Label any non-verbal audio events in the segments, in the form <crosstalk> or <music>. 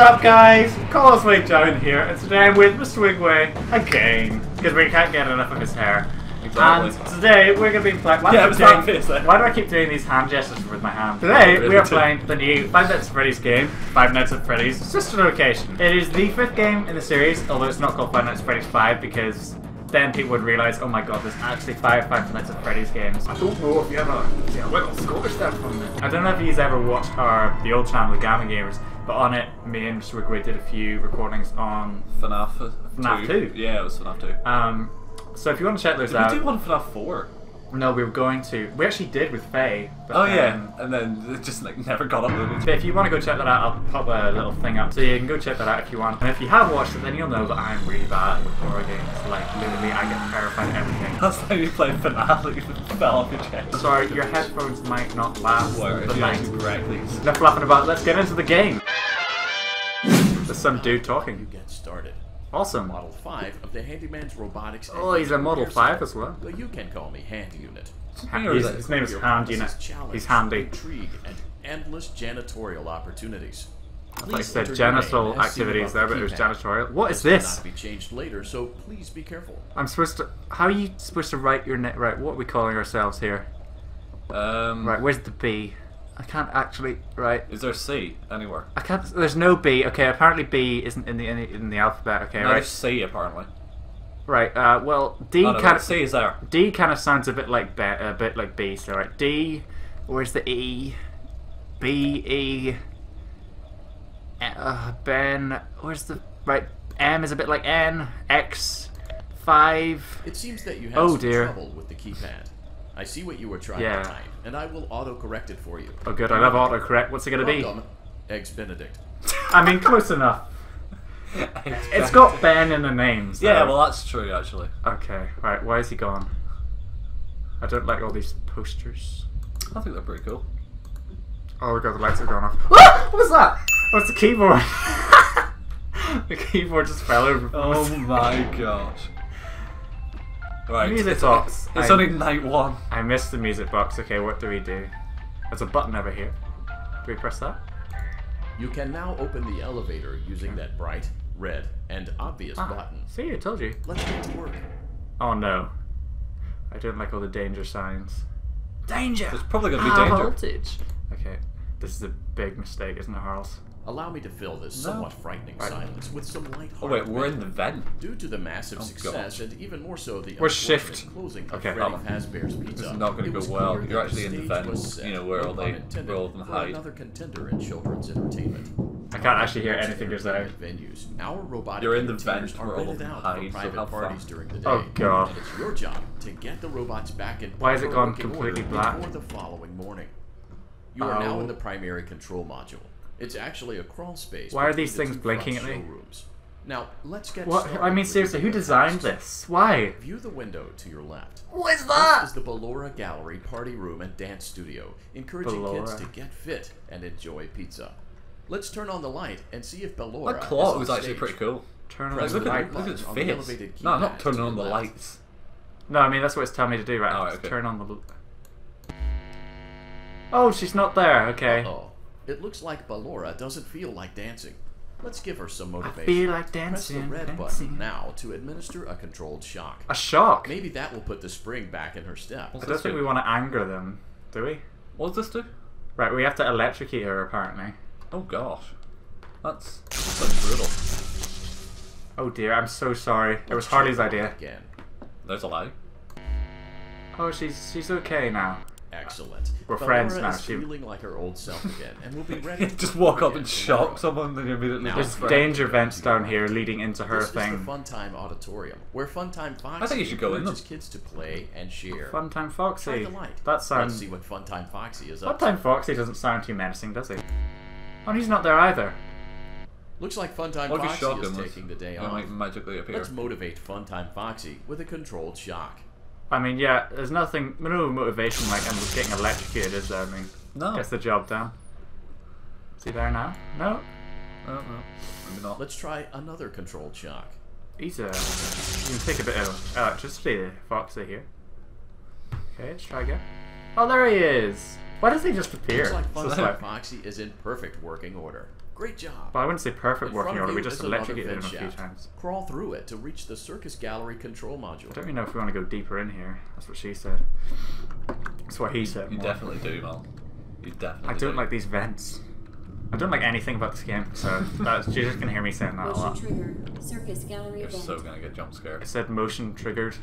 up, guys? Causeway down here, and today I'm with Mr. Wigway again because we can't get enough of his hair. Exactly. And today we're going to be playing. Why, do Yeah, keep doing- why do I keep doing these hand gestures with my hand? Today really we are too. playing the new Five Nights at Freddy's game, Five Nights at Freddy's Sister Location. It is the fifth game in the series, although it's not called Five Nights at Freddy's 5 because then people would realize, oh my god, there's actually five Five Nights at Freddy's games. I don't know if you ever see a little Scottish there from it. I don't know if he's ever watched our the old channel, the Gamma Gamerz, but on it, me and Mr. Wigway did a few recordings on. FNAF, FNAF 2. 2. Yeah, it was FNAF 2. Um, so if you want to check those Did out, we do one FNAF 4? No, we were going to. We actually did with Faye. but Oh then- yeah, um, and then it just like never got uploaded. If you want to go check that out, I'll pop a little thing up. So you can go check that out if you want. And if you have watched it, then you'll know that I'm really bad with horror games. Like, literally, I get terrified of everything. Last time you played FNAF, like, you fell off your chest. Sorry, your headphones might not last Wow, the night. actually correct. Enough fluffing about, let's get into the game. There's some dude talking. You get started. Awesome. Model 5 of the Handyman's Robotics. Oh, he's a Model 5 as well. But you can call me Hand Unit. Or His, his name is Hand Unit. challenge, He's handy. Intrigue and endless janitorial opportunities. I Please said enter your name genital activities there, but it was janitorial. What is This this? cannot be changed later, so please be careful. I'm supposed to. How are you supposed to write your name? Right, what are we calling ourselves here? Um, Right, where's the B? I can't actually. Right, Is there a C anywhere? I can't. There's no B. Okay, apparently B isn't in the in the, in the alphabet. Okay, No, right, there's C apparently. right. Uh, well, D Oh, no, kind wait, C is there. D kind of sounds a bit like be, a bit like B. So right, D. Where's the E? B E. Uh, ben. Where's the right? M is a bit like N. X. Five. It seems that you have Oh, some dear. trouble with the keypad. I see what you were trying Yeah. to type, and I will auto-correct it for you. Oh, good. I love autocorrect. What's it gonna be? Welcome, Eggs Benedict. <laughs> I mean, close enough. It's got Ben in the name. So. Yeah, well that's true actually. Okay, right, why is he gone? I don't like all these posters. I think they're pretty cool. Oh god, the lights are gone off. <laughs> what was that? Oh, it's the keyboard. <laughs> the keyboard just fell over. Oh my gosh. Right, Music it's, box. it's I- only night one. I missed the music box. Okay, what do we do? There's a button over here. Do we press that? You can now open the elevator using that bright, red, and obvious Ah, button. see, I told you. Let's get to work. Oh no. I don't like all the danger signs. Danger! There's probably gonna be High danger. voltage. Okay, this is a big mistake, isn't it, Harles? Allow me to fill this No. somewhat frightening Right. silence with some light Oh wait, we're in the vent. Due to the massive Oh, success gosh. and even more so the We're unfortunate shift. closing of Okay. Freddy Oh. Fazbear's Pizza. This is not gonna go well. You're actually in the vent, you know, where all pun they- where all of them hide. Another contender in children's entertainment. I can't actually hear anything just there. Venues. Our robotic You're in the entertainers vent are where all of rented them hide, so private have parties during the oh, day. Oh, God. And it's your job to get the robots back in Why has it gone completely black? before the following morning. You are now Oh. in the primary control module. It's actually a crawl space. Why are these things blinking front at me? showrooms. Now, let's get What? started I mean, seriously, who designed this? Why? View the window to your left. What is that? This is the Ballora Gallery Party Room and Dance Studio, encouraging kids to get fit and enjoy pizza. Let's turn on the light and see if Ballora That clock is was actually stage. pretty cool. Turn on Press the light. look at his button on the face. elevated No, keypad not turning on the the left. lights. No, I mean that's what it's telling me to do, right? Oh, Just okay. Turn on the. l- Oh, she's not there. Okay. Oh, it looks like Ballora doesn't feel like dancing. Let's give her some I motivation. feel like Press the red dancing. button now to administer a controlled shock. A shock. Maybe that will put the spring back in her step. I don't think do? we want to anger them, do we? What does this do? Right, we have to electrocute her apparently. Oh gosh. That's, that's brutal. Oh dear, I'm so sorry. It was Harley's idea. Again. There's a lie. Oh, she's she's okay now. Excellent. We're friends now, Is she- feeling like her old self again, and we'll be <laughs> ready. to Just walk up and shock someone, then immediately Now, There's danger vents down here leading into her This is thing. the Funtime Auditorium, where Funtime Foxy I think you should go in encourages them. kids to play and share. Funtime Try Foxy. the light. That Let's see what Funtime Foxy is up to. Funtime Foxy doesn't sound too menacing, does he? Oh, he's not there either. Looks like Funtime What if you Foxy is taking the day off. might magically appear. Let's motivate Funtime Foxy with a controlled shock. I mean, yeah, there's nothing, no motivation like I'm just getting electrocuted, is there? I mean, No. gets the job done. Is he there now? No, I don't know. Maybe not. Let's try another controlled shock. he's uh, you can take a bit of electricity, Foxy here. Okay, let's try again. Oh, there he is. Why does he just appear? Looks like- Foxy is in perfect working order. Great job. But I wouldn't say perfect In working order. We just is another electrocuted him a few times. Crawl through it to reach the circus gallery control module. I don't even know if we want to go deeper in here. That's what she said. That's what he said. You more. definitely do, Mel. You definitely I don't do. like these vents. I don't like anything about this game, so <laughs> that's, you're just gonna hear me saying that a Motion lot. trigger. Circus gallery You're event. so gonna get jump I said motion triggered.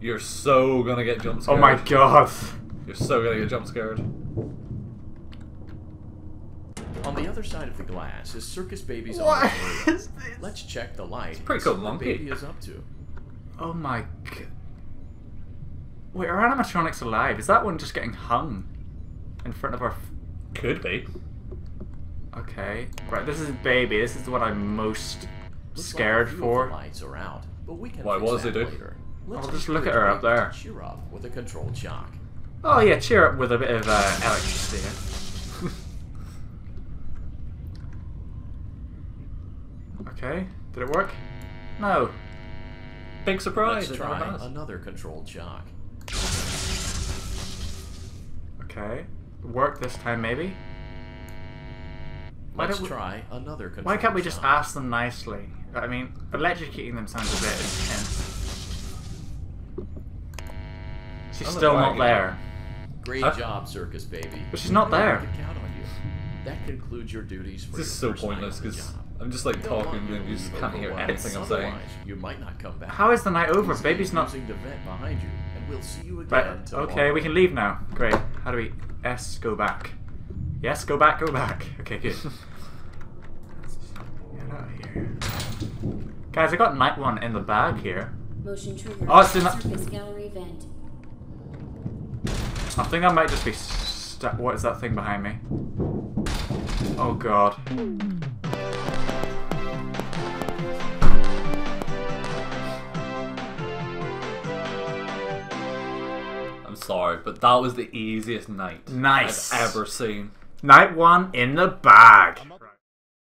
You're so gonna get jump Oh my god! You're so gonna get jump scared. On the other side of the glass is Circus Baby's What armored <laughs> this? Let's check the light. a pretty cool see what monkey. Baby is up to. Oh my god. Wait, are animatronics alive? Is that one just getting hung in front of our. F- Could be. okay. Right, this is baby. This is what I'm most Looks scared like for. Lights are out, but we can Why, fix what does that it do? later. Let's I'll just look at her up there. Cheer up with a controlled shock. Oh yeah, cheer up with a bit of uh, electricity. Okay, did it work? No. Big surprise. Let's try another controlled shock. Okay, work this time maybe. Why Let's we- try another controlled Why can't we just shock. ask them nicely? I mean, electrocuting them sounds a bit intense. She's I'm still not there. Great Huh? job, Circus Baby. But she's not We there. can count on you. That concludes your duties for This is so your first night pointless because job. I'm just like talking you and you just can't hear overwhelmed. anything I'm saying. You might not come back. How is the night over? Baby's not. using the vent behind you, and we'll see you again Right, tomorrow. okay, we can leave now. Great. How do we. S, go back. Yes, go back, go back. Okay, good. Let's <laughs> just get out of here. Guys, I got night one in the bag here. Motion trigger. Oh, it's in that- Circus gallery event. I think I might just be stuck. What is that thing behind me? Oh god. Sorry, but that was the easiest night Nice. I've ever seen. Night one in the bag.